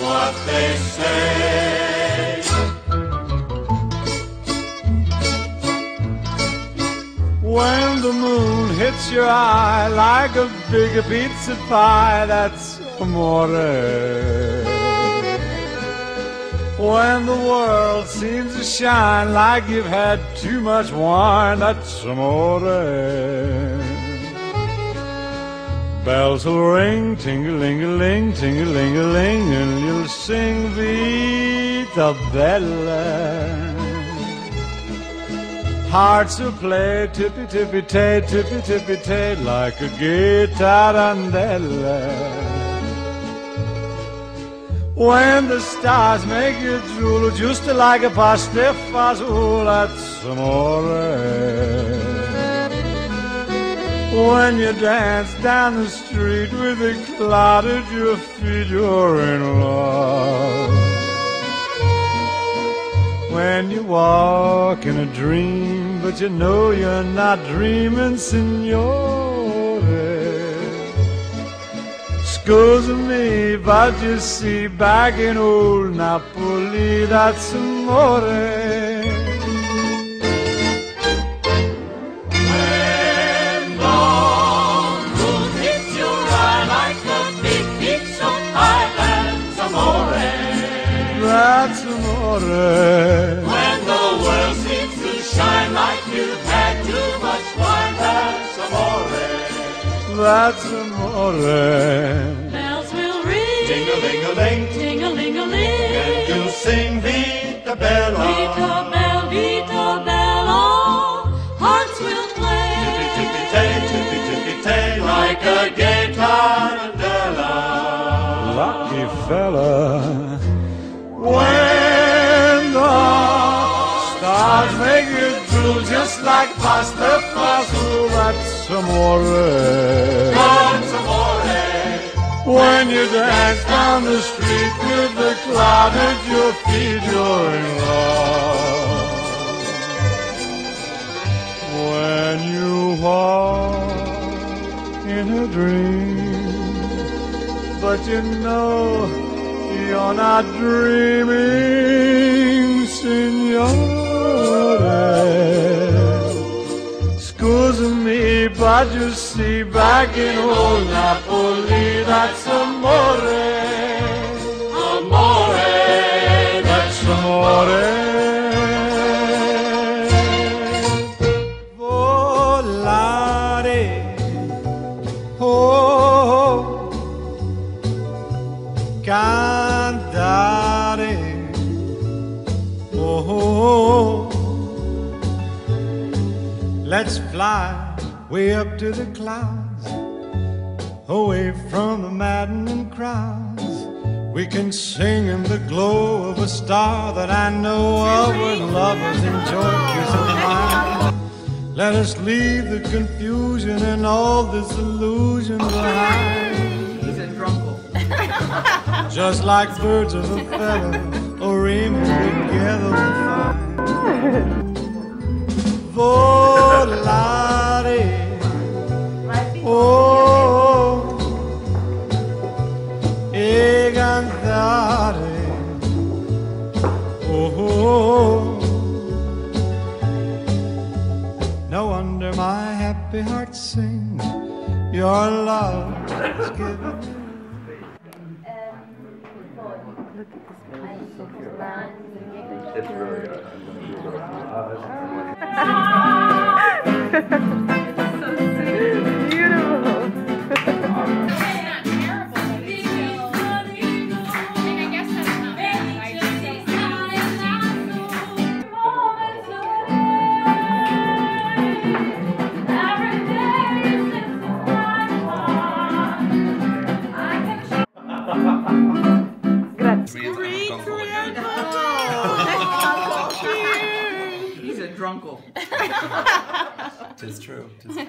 what they say. When the moon hits your eye like a big pizza pie, that's amore. When the world seems to shine like you've had too much wine, that's amore. Bells will ring, ting-a-ling-a-ling, ting-a-ling-a-ling, and you'll sing Vita Bella. Hearts will play tippy tippy tay, tippy tippy tay, like a guitar guitarandella. When the stars make you drool, just like a pasta fazool, that's amore. When you dance down the street with a cloud at your feet, you're in love. When you walk in a dream, but you know you're not dreaming, signore. Excuse me, but you see, back in old Napoli, that's amore. Amore. When the world seems to shine like you've had too much wine, that's amore. That's amore. Bells will ring, Ding-a-ling-a-ling, ting-a-ling-a-ling. and you'll sing Vita Bella. Vita bell, Vita bella, hearts will play. Tippy tay, tippy tippy tay, like a gay tarantella. Lucky fella. When the stars make you drool just like pasta fazool, that's amore. Eh? That's amore. Eh? When you dance down the street with the cloud at your feet, you're in love. When you walk in a dream, but you know you're not dreaming, signore. Scusa me, but you see, back in old Napoli, that's amore. Amore. That's amore. Fly way up to the clouds, away from the maddening crowds. We can sing in the glow of a star that I know of when lovers enjoy kissing the mind. Let us leave the confusion and all this illusion behind. He's a drunkle. Just like birds of a feather, or aiming together we find. Volare, oh, cantare, oh. No wonder my happy heart sings. Your love is given. It's really good. Thank you. He's a drunkle. Tis true. Tis true.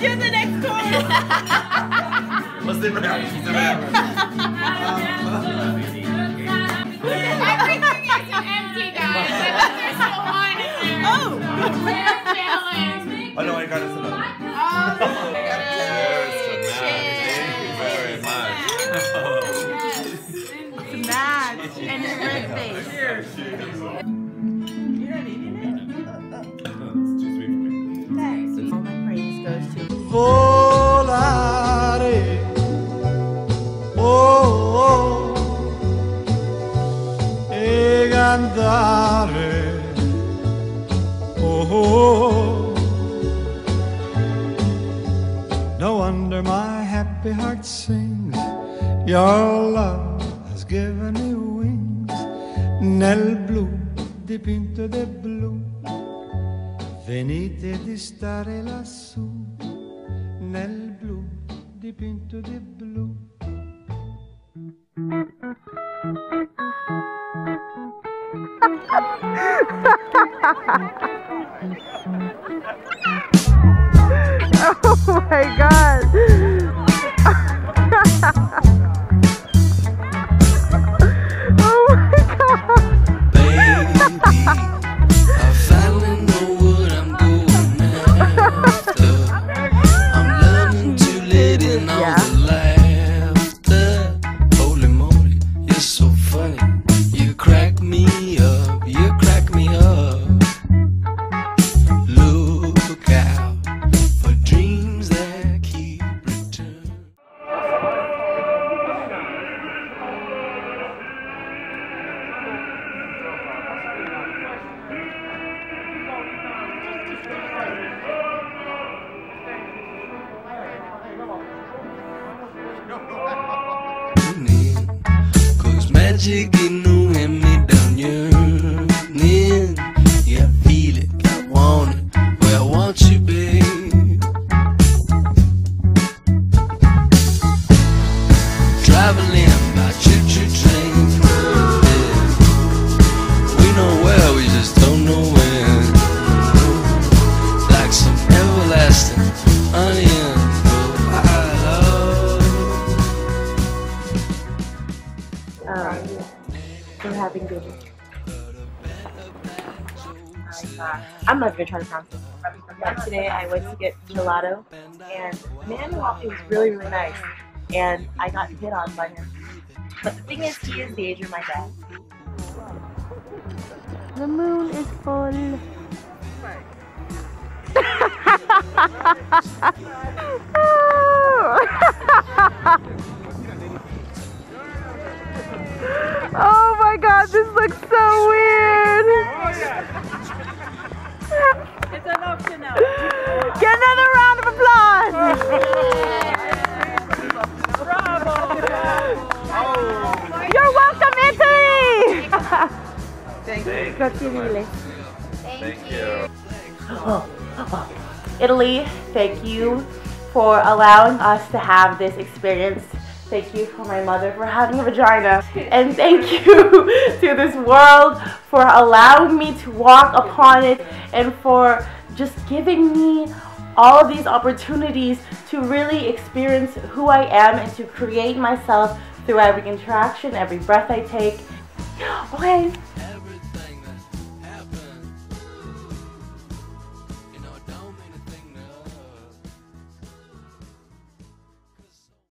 do the next chorus. What's the rap? cantare. Oh, oh, no wonder my happy heart sings. Your love has given me wings. Nel blu dipinto di blu. Venite di stare lassù nel blu dipinto di blu. Magic ain't Not to pronounce it. But today I went to get gelato, and man, it was really, really nice. And I got hit on by him. But the thing is, he is the age of my dad. The moon is full. oh my god, this looks so weird. Grazie mille. Thank you. Italy, thank you for allowing us to have this experience. Thank you for my mother for having a vagina. And thank you to this world for allowing me to walk upon it and for just giving me all of these opportunities to really experience who I am and to create myself through every interaction, every breath I take. Okay,